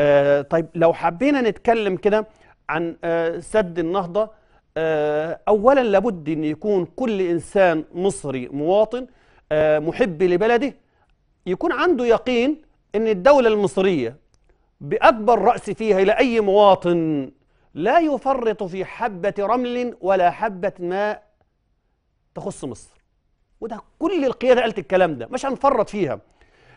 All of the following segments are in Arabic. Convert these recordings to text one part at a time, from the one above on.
آه طيب لو حبينا نتكلم كده عن آه سد النهضة آه أولا لابد أن يكون كل إنسان مصري مواطن محب لبلده يكون عنده يقين أن الدولة المصرية بأكبر رأس فيها إلى أي مواطن لا يفرط في حبة رمل ولا حبة ماء تخص مصر. وده كل القيادة قالت الكلام ده مش هنفرط فيها.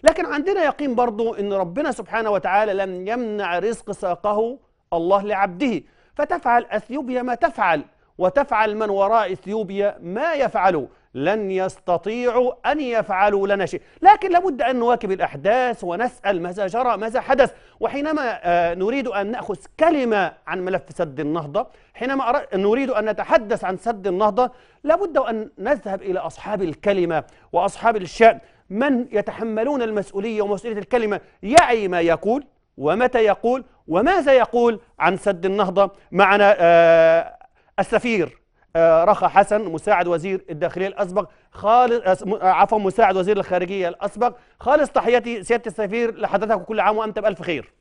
لكن عندنا يقين برضو إن ربنا سبحانه وتعالى لم يمنع رزق ساقه الله لعبده. فتفعل أثيوبيا ما تفعل وتفعل من وراء إثيوبيا ما يفعلوا لن يستطيعوا أن يفعلوا لنا شيء. لكن لابد أن نواكب الأحداث ونسأل ماذا جرى ماذا حدث. وحينما آه، نريد أن نأخذ كلمة عن ملف سد النهضة حينما نريد أن نتحدث عن سد النهضة لابد أن نذهب إلى أصحاب الكلمة وأصحاب الشأن. من يتحملون المسؤولية ومسؤولية الكلمة يعي ما يقول ومتى يقول وماذا يقول عن سد النهضة معنا آه، السفير آه، رخا حسن مساعد وزير الداخلية الأسبق خالص آه، آه، عفوا مساعد وزير الخارجية الأسبق. خالص تحياتي سيادة السفير لحضرتك وكل عام وأنت بألف خير.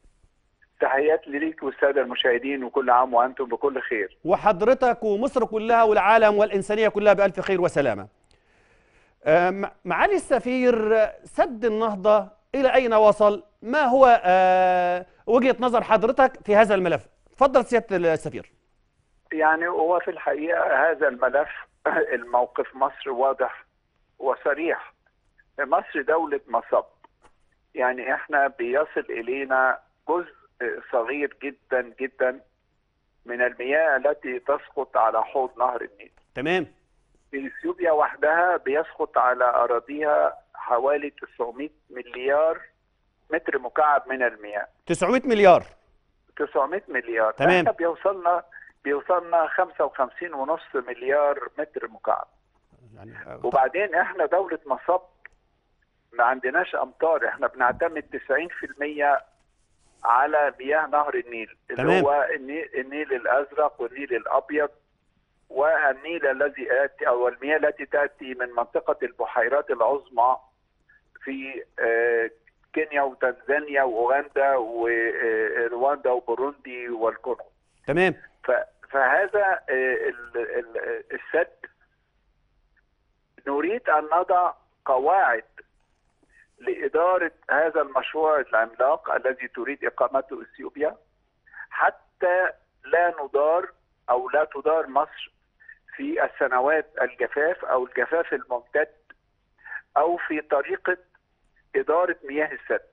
تحياتي ليك والسادة المشاهدين وكل عام وأنتم بكل خير. وحضرتك ومصر كلها والعالم والإنسانية كلها بألف خير وسلامة. معالي السفير سد النهضة إلى أين وصل؟ ما هو آه، وجهة نظر حضرتك في هذا الملف؟ تفضل سيادة السفير. يعني هو في الحقيقة هذا الملف الموقف مصر واضح وصريح. مصر دولة مصب. يعني إحنا بيصل إلينا جزء صغير جدا جدا من المياه التي تسقط على حوض نهر النيل. تمام. إثيوبيا وحدها بيسقط على أراضيها حوالي 900 مليار متر مكعب من المياه. 900 مليار؟ 900 مليار. تمام. إحنا بيوصلنا بيوصلنا 55 ونص مليار متر مكعب. يعني آه، وبعدين إحنا دولة مصب ما عندناش أمطار. إحنا بنعتمد 90% على مياه نهر النيل اللي تمام. هو النيل الأزرق والنيل الأبيض. والنيل الذي ياتي أو المياه التي تأتي من منطقة البحيرات العظمى في آه، كينيا وتنزانيا وأوغندا ورواندا وبوروندي والكونغو. تمام. فهذا آه، ال- ال- السد. نريد أن نضع قواعد لإدارة هذا المشروع العملاق الذي تريد اقامته إثيوبيا حتى لا نضار أو لا تدار مصر في السنوات الجفاف أو الجفاف الممتد أو في طريقة إدارة مياه السد.